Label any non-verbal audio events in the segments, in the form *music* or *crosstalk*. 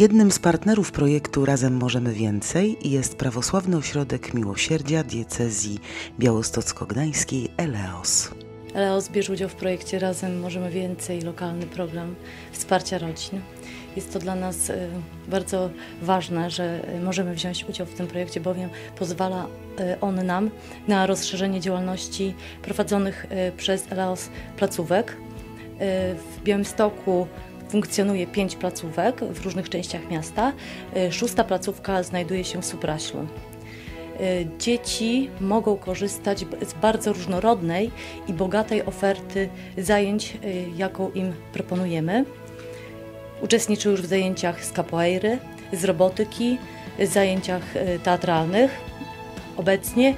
Jednym z partnerów projektu Razem Możemy Więcej jest Prawosławny Ośrodek Miłosierdzia Diecezji Białostocko-Gdańskiej ELEOS. ELEOS bierze udział w projekcie Razem Możemy Więcej, lokalny program wsparcia rodzin. Jest to dla nas e, bardzo ważne, że e, możemy wziąć udział w tym projekcie, bowiem pozwala e, on nam na rozszerzenie działalności prowadzonych przez ELEOS placówek. W Białymstoku funkcjonuje pięć placówek w różnych częściach miasta. Szósta placówka znajduje się w Supraślu. Dzieci mogą korzystać z bardzo różnorodnej i bogatej oferty zajęć, jaką im proponujemy. Uczestniczył już w zajęciach z capoeiry, z robotyki, zajęciach teatralnych. Obecnie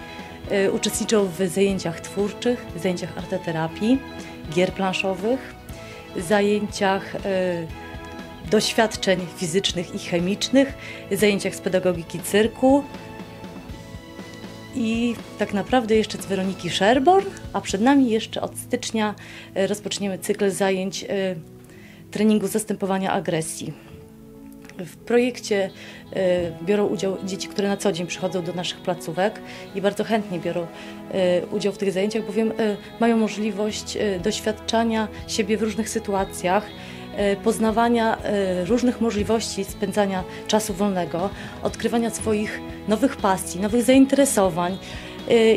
uczestniczył w zajęciach twórczych, zajęciach arteterapii, gier planszowych, zajęciach e, doświadczeń fizycznych i chemicznych, zajęciach z pedagogiki cyrku i tak naprawdę jeszcze z Weroniki Sherborn, a przed nami jeszcze od stycznia rozpoczniemy cykl zajęć treningu zastępowania agresji. W projekcie e, biorą udział dzieci, które na co dzień przychodzą do naszych placówek i bardzo chętnie biorą e, udział w tych zajęciach, bowiem e, mają możliwość doświadczania siebie w różnych sytuacjach, poznawania różnych możliwości spędzania czasu wolnego, odkrywania swoich nowych pasji, nowych zainteresowań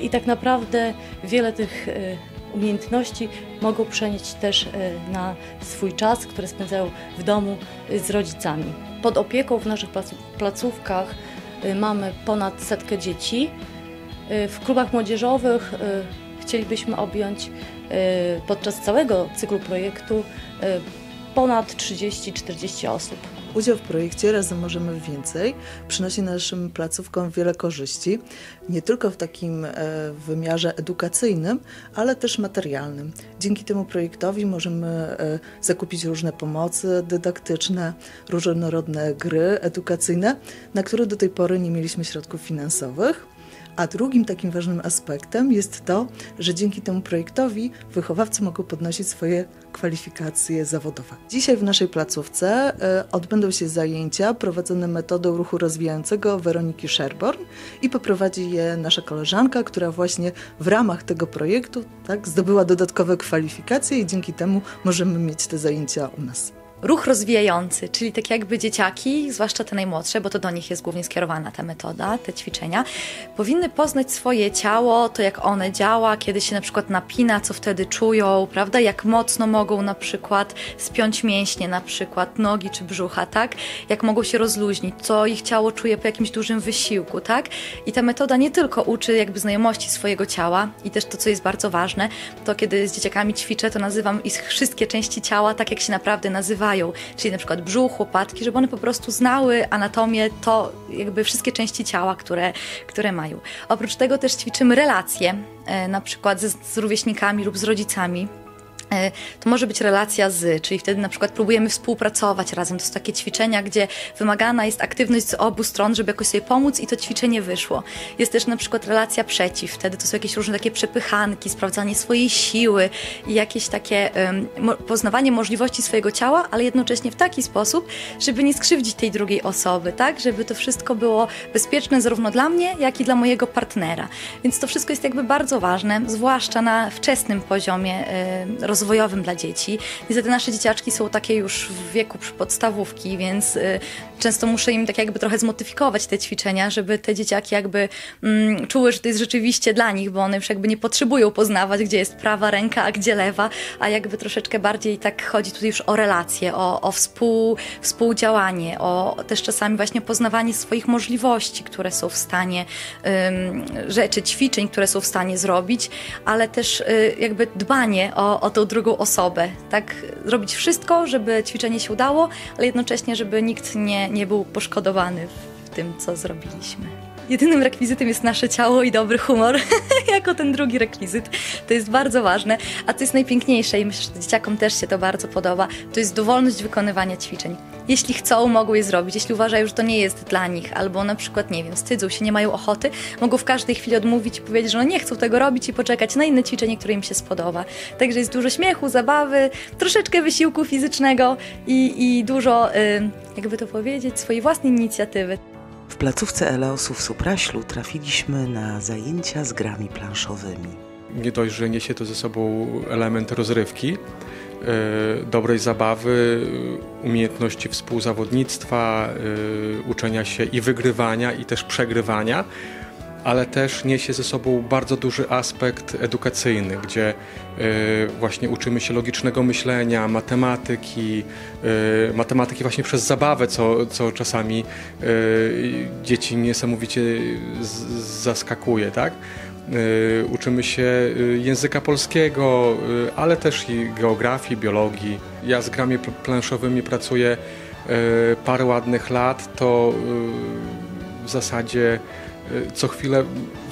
i tak naprawdę wiele tych umiejętności mogą przenieść też na swój czas, który spędzają w domu z rodzicami. Pod opieką w naszych placówkach e, mamy ponad setkę dzieci. W klubach młodzieżowych chcielibyśmy objąć podczas całego cyklu projektu ponad 30-40 osób. Udział w projekcie Razem Możemy Więcej przynosi naszym placówkom wiele korzyści, nie tylko w takim e, wymiarze edukacyjnym, ale też materialnym. Dzięki temu projektowi możemy e, zakupić różne pomocy dydaktyczne, różnorodne gry edukacyjne, na które do tej pory nie mieliśmy środków finansowych. A drugim takim ważnym aspektem jest to, że dzięki temu projektowi wychowawcy mogą podnosić swoje kwalifikacje zawodowe. Dzisiaj w naszej placówce e, odbędą się zajęcia prowadzone metodą ruchu rozwijającego Weroniki Sherborn i poprowadzi je nasza koleżanka, która właśnie w ramach tego projektu tak, zdobyła dodatkowe kwalifikacje i dzięki temu możemy mieć te zajęcia u nas ruch rozwijający, czyli tak jakby dzieciaki, zwłaszcza te najmłodsze, bo to do nich jest głównie skierowana ta metoda, te ćwiczenia, powinny poznać swoje ciało, to jak one działa, kiedy się na przykład napina, co wtedy czują, prawda, jak mocno mogą na przykład spiąć mięśnie, na przykład nogi czy brzucha, tak, jak mogą się rozluźnić, co ich ciało czuje po jakimś dużym wysiłku, tak, i ta metoda nie tylko uczy jakby znajomości swojego ciała i też to, co jest bardzo ważne, to kiedy z dzieciakami ćwiczę, to nazywam ich wszystkie części ciała tak, jak się naprawdę nazywają, czyli na przykład brzuch, łopatki, żeby one po prostu znały anatomię, to jakby wszystkie części ciała, które, które mają. Oprócz tego też ćwiczymy relacje, e, na przykład z, z rówieśnikami lub z rodzicami. E, to może być relacja z, czyli wtedy na przykład próbujemy współpracować razem. To są takie ćwiczenia, gdzie wymagana jest aktywność z obu stron, żeby jakoś sobie pomóc i to ćwiczenie wyszło. Jest też na przykład relacja przeciw, wtedy to są jakieś różne takie przepychanki, sprawdzanie swojej siły i jakieś takie um, poznawanie możliwości swojego ciała, ale jednocześnie w taki sposób, żeby nie skrzywdzić tej drugiej osoby, tak? Żeby to wszystko było bezpieczne zarówno dla mnie, jak i dla mojego partnera. Więc to wszystko jest jakby bardzo ważne, zwłaszcza na wczesnym poziomie y, rozwojowym dla dzieci. Niestety nasze dzieciaczki są takie już w wieku podstawówki, więc y, często muszę im tak jakby trochę zmodyfikować te ćwiczenia, żeby te dzieciaki jakby mm, czuły, że to jest rzeczywiście dla nich, bo one już jakby nie potrzebują poznawać, gdzie jest prawa ręka, a gdzie lewa, a jakby troszeczkę bardziej tak chodzi tutaj już o relacje, o, o współ, współdziałanie, o też czasami właśnie poznawanie swoich możliwości, które są w stanie, rzeczy, ćwiczeń, które są w stanie zrobić, ale też y, jakby dbanie o, o tą drugą osobę. Tak, robić wszystko, żeby ćwiczenie się udało, ale jednocześnie, żeby nikt nie, nie był poszkodowany w tym, co zrobiliśmy. Jedynym rekwizytem jest nasze ciało i dobry humor, *laughs* jako ten drugi rekwizyt. To jest bardzo ważne, a co jest najpiękniejsze i myślę, że dzieciakom też się to bardzo podoba, to jest dowolność wykonywania ćwiczeń. Jeśli chcą, mogą je zrobić. Jeśli uważają, że to nie jest dla nich, albo na przykład, nie wiem, wstydzą się, nie mają ochoty, mogą w każdej chwili odmówić i powiedzieć, że no nie chcą tego robić i poczekać na inne ćwiczenie, które im się spodoba. Także jest dużo śmiechu, zabawy, troszeczkę wysiłku fizycznego i, i dużo, jakby to powiedzieć, swojej własnej inicjatywy. W placówce Eleosu w Supraślu trafiliśmy na zajęcia z grami planszowymi. Nie dość, że niesie to ze sobą element rozrywki, e, dobrej zabawy, umiejętności współzawodnictwa, e, uczenia się i wygrywania, i też przegrywania, ale też niesie ze sobą bardzo duży aspekt edukacyjny, gdzie e, właśnie uczymy się logicznego myślenia, matematyki, e, matematyki właśnie przez zabawę, co, co czasami e, dzieci niesamowicie zaskakuje, tak? Uczymy się języka polskiego, ale też i geografii, biologii. Ja z grami pl- planszowymi pracuję parę ładnych lat, to w zasadzie co chwilę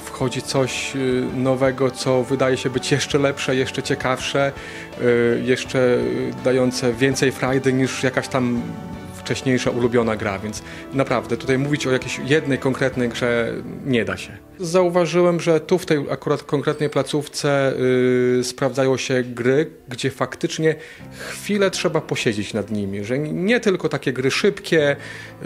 wchodzi coś e, nowego, co wydaje się być jeszcze lepsze, jeszcze ciekawsze, e, jeszcze dające więcej frajdy niż jakaś tam wcześniejsza ulubiona gra, więc naprawdę tutaj mówić o jakiejś jednej konkretnej grze nie da się. Zauważyłem, że tu w tej akurat konkretnej placówce y, sprawdzają się gry, gdzie faktycznie chwilę trzeba posiedzieć nad nimi, że nie tylko takie gry szybkie,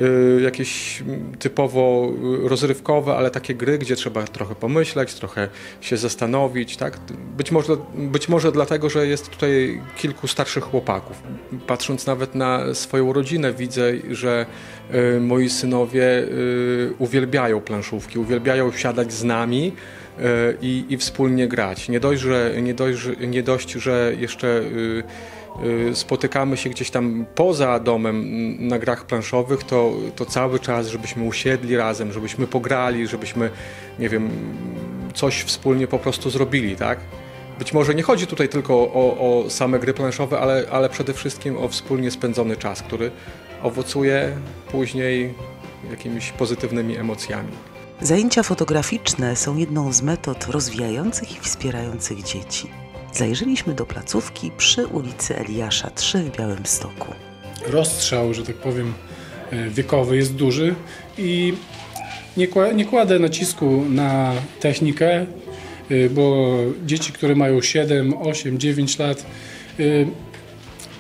y, jakieś typowo rozrywkowe, ale takie gry, gdzie trzeba trochę pomyśleć, trochę się zastanowić, tak? Być może, być może dlatego, że jest tutaj kilku starszych chłopaków. Patrząc nawet na swoją rodzinę, widzę, że y, moi synowie y, uwielbiają planszówki, uwielbiają siadać z nami y, i, i wspólnie grać. Nie dość, że, nie dość, nie dość, że jeszcze spotykamy się gdzieś tam poza domem na grach planszowych, to, to cały czas, żebyśmy usiedli razem, żebyśmy pograli, żebyśmy, nie wiem, coś wspólnie po prostu zrobili, tak? Być może nie chodzi tutaj tylko o, o same gry planszowe, ale, ale przede wszystkim o wspólnie spędzony czas, który owocuje później jakimiś pozytywnymi emocjami. Zajęcia fotograficzne są jedną z metod rozwijających i wspierających dzieci. Zajrzeliśmy do placówki przy ulicy Eliasza 3 w Białymstoku. rozstrzał, że tak powiem, e, wiekowy jest duży i nie, kła- nie kładę nacisku na technikę, y, bo dzieci, które mają 7, 8, 9 lat, y,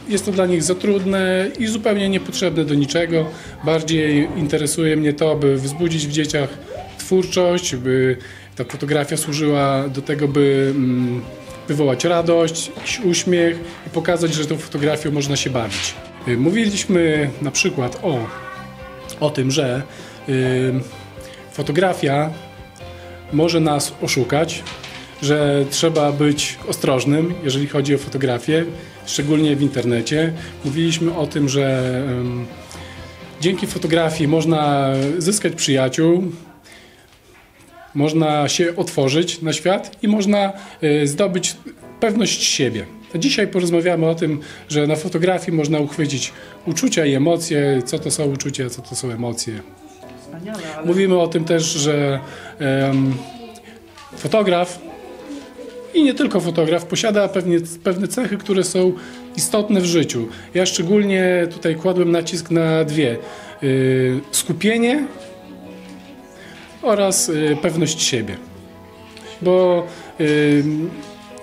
jest to dla nich za trudne i zupełnie niepotrzebne do niczego. Bardziej interesuje mnie to, by wzbudzić w dzieciach twórczość, by ta fotografia służyła do tego, by mm, wywołać radość, uśmiech i pokazać, że tą fotografią można się bawić. Y, Mówiliśmy na przykład o, o tym, że y, fotografia może nas oszukać, że trzeba być ostrożnym, jeżeli chodzi o fotografię, szczególnie w internecie. Mówiliśmy o tym, że dzięki fotografii można zyskać przyjaciół, można się otworzyć na świat i można y, zdobyć pewność siebie. Dzisiaj porozmawiamy o tym, że na fotografii można uchwycić uczucia i emocje, co to są uczucia, co to są emocje. Mówimy o tym też, że em, fotograf i nie tylko fotograf posiada pewnie, pewne cechy, które są istotne w życiu. Ja szczególnie tutaj kładłem nacisk na dwie. Y, skupienie oraz y, pewność siebie. Bo y,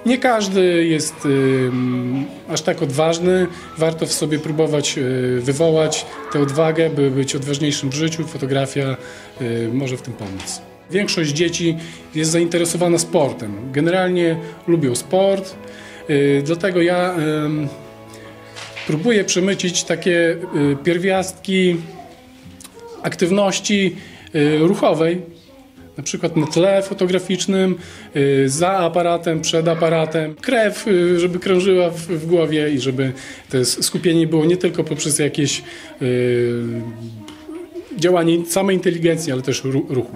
nie każdy jest y, aż tak odważny. Warto w sobie próbować y, wywołać tę odwagę, by być odważniejszym w życiu. Fotografia y, może w tym pomóc. Większość dzieci jest zainteresowana sportem. Generalnie lubią sport, y, dlatego ja próbuję przemycić takie y, pierwiastki aktywności y, ruchowej, na przykład na tle fotograficznym, za aparatem, przed aparatem, krew, żeby krążyła w, głowie i żeby to skupienie było nie tylko poprzez jakieś działanie samej inteligencji, ale też ru, ruchu.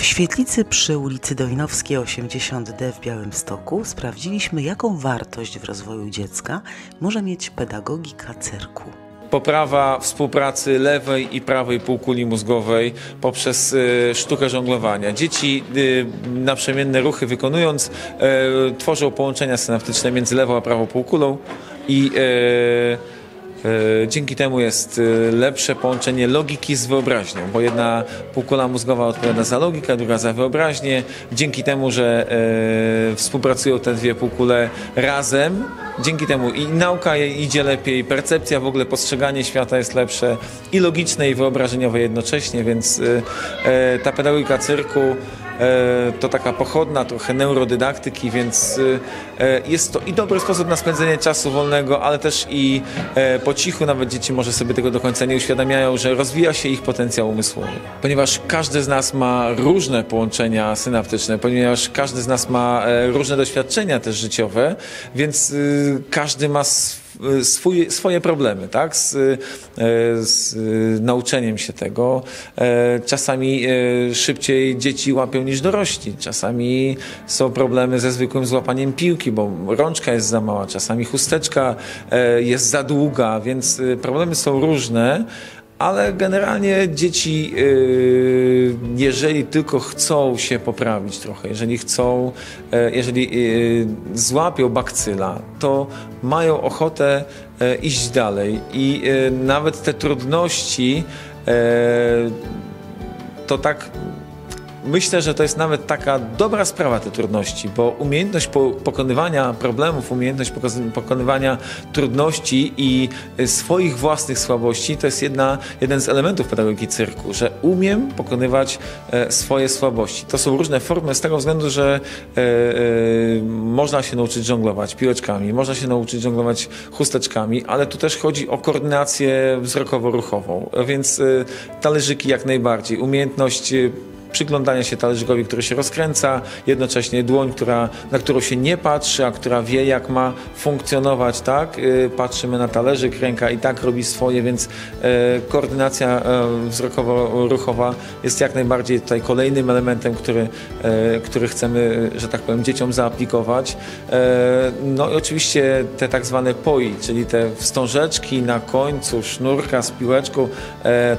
W świetlicy przy ulicy Dojnowskiej 80D w Białymstoku sprawdziliśmy, jaką wartość w rozwoju dziecka może mieć pedagogika cyrku. poprawa współpracy lewej i prawej półkuli mózgowej poprzez e, sztukę żonglowania. Dzieci e, naprzemienne ruchy wykonując e, tworzą połączenia synaptyczne między lewą a prawą półkulą i dzięki temu jest e, lepsze połączenie logiki z wyobraźnią, bo jedna półkula mózgowa odpowiada za logikę, druga za wyobraźnię. Dzięki temu, że e, współpracują te dwie półkule razem, dzięki temu i nauka idzie lepiej, percepcja w ogóle, postrzeganie świata jest lepsze i logiczne i wyobrażeniowe jednocześnie, więc ta pedagogika cyrku E, to taka pochodna trochę neurodydaktyki, więc e, jest to i dobry sposób na spędzenie czasu wolnego, ale też i e, po cichu nawet dzieci może sobie tego do końca nie uświadamiają, że rozwija się ich potencjał umysłowy. Ponieważ każdy z nas ma różne połączenia synaptyczne, ponieważ każdy z nas ma różne doświadczenia też życiowe, więc każdy ma swój, swoje problemy, tak? Z, e, z nauczeniem się tego. E, czasami e, szybciej dzieci łapią niż dorośli. Czasami są problemy ze zwykłym złapaniem piłki, bo rączka jest za mała. Czasami chusteczka jest za długa, więc problemy są różne ale generalnie dzieci, y, jeżeli tylko chcą się poprawić trochę, jeżeli chcą, e, jeżeli złapią bakcyla, to mają ochotę e, iść dalej i e, nawet te trudności to tak myślę, że to jest nawet taka dobra sprawa te trudności, bo umiejętność pokonywania problemów, umiejętność pokonywania trudności i y, swoich własnych słabości to jest jedna, jeden z elementów pedagogiki cyrku, że umiem pokonywać e, swoje słabości. To są różne formy z tego względu, że e, e, można się nauczyć żonglować piłeczkami, można się nauczyć żonglować chusteczkami, ale tu też chodzi o koordynację wzrokowo-ruchową, więc talerzyki jak najbardziej, umiejętność przyglądania się talerzykowi, który się rozkręca, jednocześnie dłoń, która, na którą się nie patrzy, a która wie, jak ma funkcjonować, tak? Y, patrzymy na talerzyk, ręka i tak robi swoje, więc e, koordynacja e, wzrokowo-ruchowa jest jak najbardziej tutaj kolejnym elementem, który, który chcemy, że tak powiem, dzieciom zaaplikować. No i oczywiście te tak zwane poi, czyli te wstążeczki na końcu sznurka z piłeczką,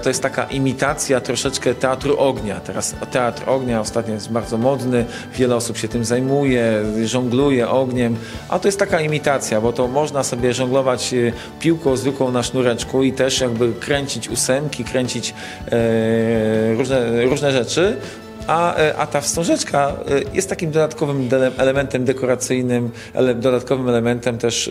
to jest taka imitacja troszeczkę teatru ognia. Teraz teatr ognia ostatnio jest bardzo modny, wiele osób się tym zajmuje, żongluje ogniem, a to jest taka imitacja, bo to można sobie żonglować y, piłką zwykłą na sznureczku i też jakby kręcić ósemki, kręcić e, różne, różne rzeczy, a, e, a ta wstążeczka e, jest takim dodatkowym elementem dekoracyjnym, dodatkowym elementem też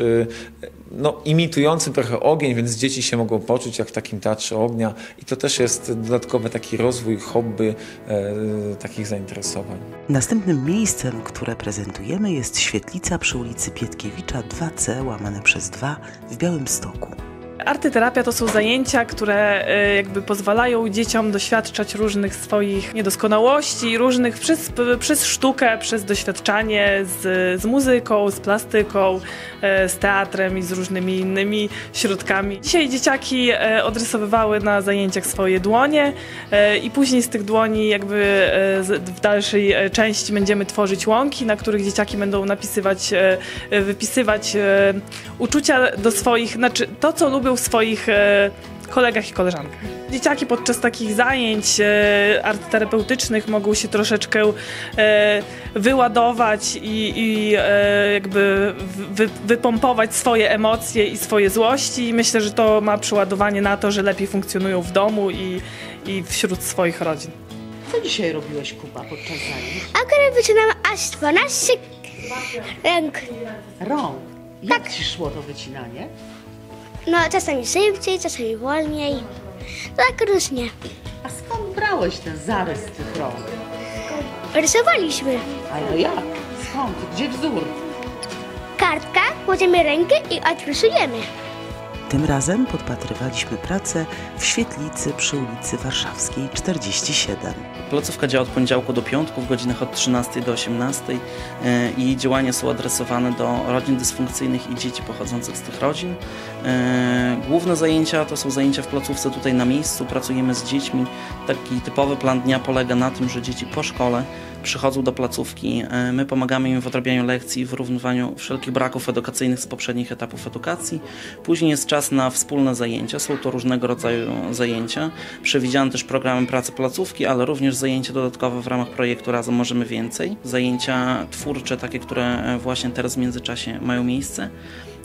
no, imitującym trochę ogień, więc dzieci się mogą poczuć jak w takim teatrze ognia i to też jest dodatkowy taki rozwój hobby e, takich zainteresowań. Następnym miejscem, które prezentujemy jest świetlica przy ulicy Pietkiewicza 2C łamane przez 2 w Białymstoku. Artyterapia to są zajęcia, które e, jakby pozwalają dzieciom doświadczać różnych swoich niedoskonałości, różnych przez, przez sztukę, przez doświadczanie z, z muzyką, z plastyką, e, z teatrem i z różnymi innymi środkami. Dzisiaj dzieciaki e, odrysowywały na zajęciach swoje dłonie i później z tych dłoni jakby w dalszej części będziemy tworzyć łąki, na których dzieciaki będą napisywać, wypisywać uczucia do swoich, znaczy to co lubią w swoich e, kolegach i koleżankach. Dzieciaki podczas takich zajęć e, artysterapeutycznych mogą się troszeczkę e, wyładować i, i e, jakby wy, wypompować swoje emocje i swoje złości i myślę, że to ma przeładowanie na to, że lepiej funkcjonują w domu i, i wśród swoich rodzin. Co dzisiaj robiłeś, Kuba, podczas zajęć? Akurat wycinałam aż 12 rąk. Rąk? Jak tak. ci szło to wycinanie? No, czasami szybciej, czasami wolniej. Tak różnie. A skąd brałeś ten zarys tych rąk? Rysowaliśmy. A no jak? Skąd? Gdzie wzór? Kartka, kładziemy rękę i odrysujemy. Tym razem podpatrywaliśmy pracę w świetlicy przy ulicy Warszawskiej 47. Placówka działa od poniedziałku do piątku w godzinach od 13 do 18 e, i działania są adresowane do rodzin dysfunkcyjnych i dzieci pochodzących z tych rodzin. E, główne zajęcia to są zajęcia w placówce tutaj na miejscu. Pracujemy z dziećmi. Taki typowy plan dnia polega na tym, że dzieci po szkole przychodzą do placówki. E, my pomagamy im w odrabianiu lekcji, w wyrównywaniu wszelkich braków edukacyjnych z poprzednich etapów edukacji. Później jest czas na wspólne zajęcia. Są to różnego rodzaju zajęcia. Przewidziane też programem pracy placówki, ale również zajęcia dodatkowe w ramach projektu Razem Możemy Więcej. Zajęcia twórcze, takie, które właśnie teraz w międzyczasie mają miejsce.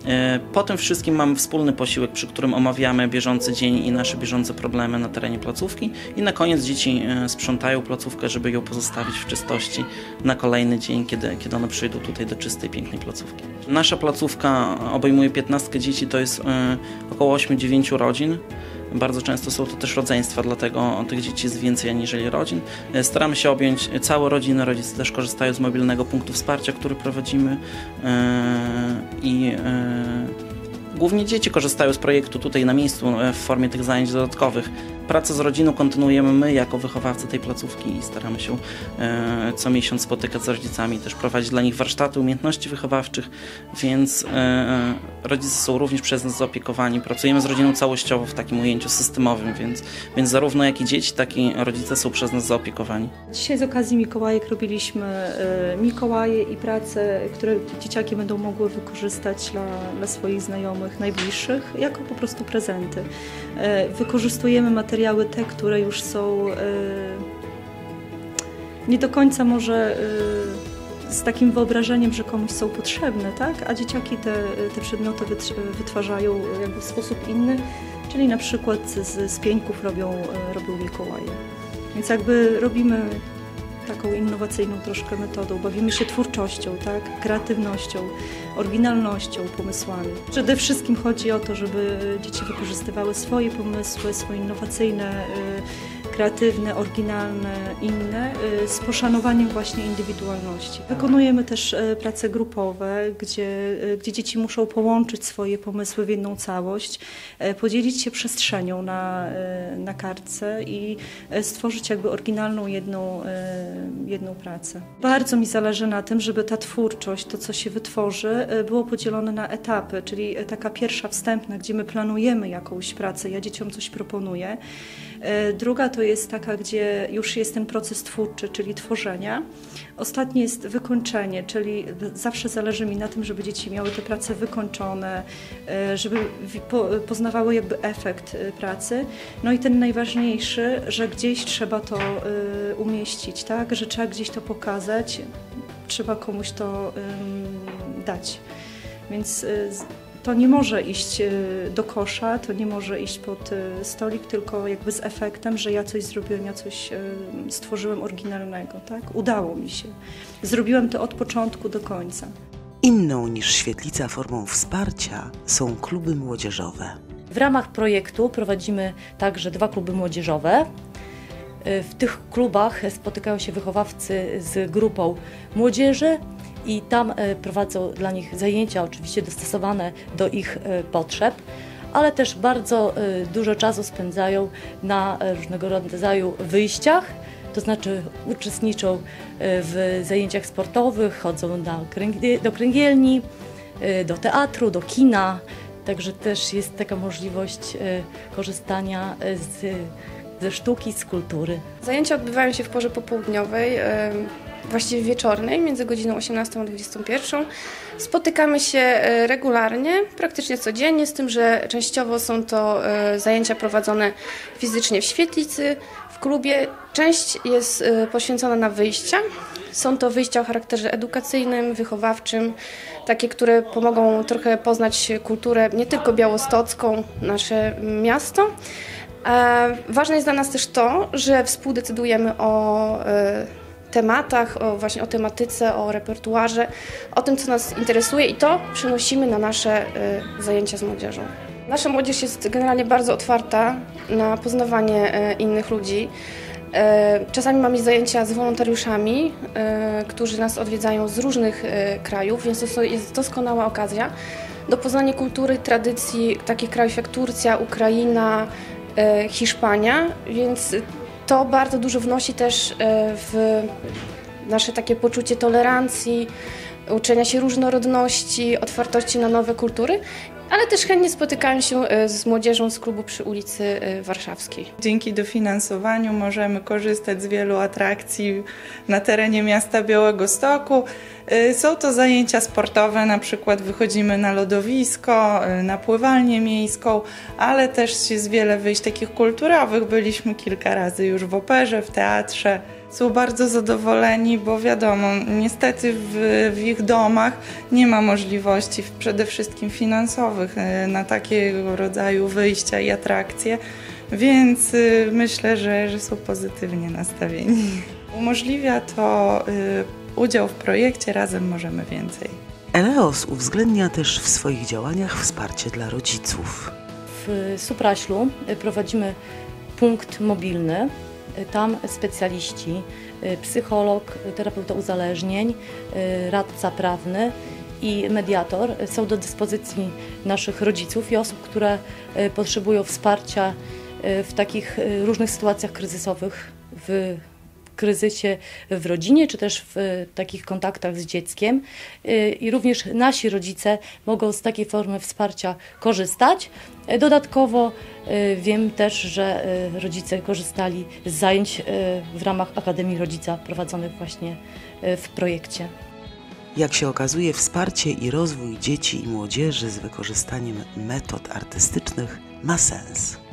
E, po tym wszystkim mamy wspólny posiłek, przy którym omawiamy bieżący dzień i nasze bieżące problemy na terenie placówki i na koniec dzieci e, sprzątają placówkę, żeby ją pozostawić w czystości na kolejny dzień, kiedy, kiedy one przyjdą tutaj do czystej, pięknej placówki. Nasza placówka obejmuje 15 dzieci, to jest około 8-9 rodzin. Bardzo często są to też rodzeństwa, dlatego tych dzieci jest więcej aniżeli rodzin. E, staramy się objąć całe rodziny, rodzice też korzystają z mobilnego punktu wsparcia, który prowadzimy e, i e, głównie dzieci korzystają z projektu tutaj na miejscu w formie tych zajęć dodatkowych. Pracę z rodziną kontynuujemy my jako wychowawcy tej placówki i staramy się e, co miesiąc spotykać z rodzicami, też prowadzić dla nich warsztaty umiejętności wychowawczych, więc e, rodzice są również przez nas zaopiekowani. Pracujemy z rodziną całościowo w takim ujęciu systemowym, więc, więc zarówno jak i dzieci, tak i rodzice są przez nas zaopiekowani. Dzisiaj z okazji Mikołajek robiliśmy e, Mikołaje i prace, które dzieciaki będą mogły wykorzystać dla, dla swoich znajomych, najbliższych, jako po prostu prezenty. E, wykorzystujemy materiały te, które już są e, nie do końca może e, z takim wyobrażeniem, że komuś są potrzebne, tak? a dzieciaki te, te przedmioty wytwarzają jakby w sposób inny, czyli na przykład z, z pieńków robią, robią Mikołaje. Więc jakby robimy taką innowacyjną troszkę metodą. Bawimy się twórczością, tak? kreatywnością, oryginalnością, pomysłami. Przede wszystkim chodzi o to, żeby dzieci wykorzystywały swoje pomysły, swoje innowacyjne y, kreatywne, oryginalne, inne, y, z poszanowaniem właśnie indywidualności. Wykonujemy też y, prace grupowe, gdzie, y, gdzie dzieci muszą połączyć swoje pomysły w jedną całość, podzielić się przestrzenią na, na kartce i stworzyć jakby oryginalną jedną, jedną pracę. Bardzo mi zależy na tym, żeby ta twórczość, to co się wytworzy, było podzielone na etapy, czyli taka pierwsza wstępna, gdzie my planujemy jakąś pracę, ja dzieciom coś proponuję, druga to jest taka, gdzie już jest ten proces twórczy, czyli tworzenia. Ostatnie jest wykończenie, czyli zawsze zależy mi na tym, żeby dzieci miały te prace wykończone, e, żeby poznawały jakby efekt e, pracy. No i ten najważniejszy, że gdzieś trzeba to umieścić, tak? że trzeba gdzieś to pokazać, trzeba komuś to dać. Więc to nie może iść e, do kosza, to nie może iść pod e, stolik, tylko jakby z efektem, że ja coś zrobiłem, ja coś e, stworzyłem oryginalnego. Tak? Udało mi się. Zrobiłem to od początku do końca. Inną niż świetlica formą wsparcia są kluby młodzieżowe. W ramach projektu prowadzimy także dwa kluby młodzieżowe. W tych klubach spotykają się wychowawcy z grupą młodzieży i tam e, prowadzą dla nich zajęcia, oczywiście dostosowane do ich e, potrzeb, ale też bardzo dużo czasu spędzają na różnego rodzaju wyjściach, to znaczy uczestniczą w zajęciach sportowych, chodzą do kręgielni, do teatru, do kina, także też jest taka możliwość korzystania z, ze sztuki, z kultury. Zajęcia odbywają się w porze popołudniowej właściwie wieczornej, między godziną 18 a 21. Spotykamy się e, regularnie, praktycznie codziennie, z tym, że częściowo są to e, zajęcia prowadzone fizycznie w świetlicy, w klubie. Część jest e, poświęcona na wyjścia. Są to wyjścia o charakterze edukacyjnym, wychowawczym, takie, które pomogą trochę poznać kulturę nie tylko białostocką, nasze miasto. Ważne jest dla nas też to, że współdecydujemy o tematach, o, właśnie o tematyce, o repertuarze, o tym, co nas interesuje i to przenosimy na nasze y, zajęcia z młodzieżą. Nasza młodzież jest generalnie bardzo otwarta na poznawanie innych ludzi. Czasami mamy zajęcia z wolontariuszami, którzy nas odwiedzają z różnych krajów, więc to jest doskonała okazja do poznania kultury, tradycji takich krajów jak Turcja, Ukraina, Hiszpania, więc to bardzo dużo wnosi też e, w nasze takie poczucie tolerancji, uczenia się różnorodności, otwartości na nowe kultury, ale też chętnie spotykałem się e, z młodzieżą z klubu przy ulicy e, Warszawskiej. Dzięki dofinansowaniu możemy korzystać z wielu atrakcji na terenie miasta Białego Stoku. Y, Są to zajęcia sportowe, na przykład wychodzimy na lodowisko, na pływalnię miejską, ale też jest wiele wyjść takich kulturowych. Byliśmy kilka razy już w operze, w teatrze. Są bardzo zadowoleni, bo wiadomo, niestety w, w ich domach nie ma możliwości, przede wszystkim finansowych, y, na takiego rodzaju wyjścia i atrakcje, więc y, myślę, że, że są pozytywnie nastawieni. *laughs* Umożliwia to y, udział w projekcie Razem Możemy Więcej. Eleos uwzględnia też w swoich działaniach wsparcie dla rodziców. W Supraślu prowadzimy punkt mobilny. Tam specjaliści, y, psycholog, terapeuta uzależnień, y, radca prawny i mediator są do dyspozycji naszych rodziców i osób, które y, potrzebują wsparcia w takich różnych sytuacjach kryzysowych, w kryzysie w rodzinie, czy też w y, takich kontaktach z dzieckiem. Y, I również nasi rodzice mogą z takiej formy wsparcia korzystać. Y, Dodatkowo wiem też, że rodzice korzystali z zajęć w ramach Akademii Rodzica prowadzonych właśnie w projekcie. Jak się okazuje, wsparcie i rozwój dzieci i młodzieży z wykorzystaniem metod artystycznych ma sens.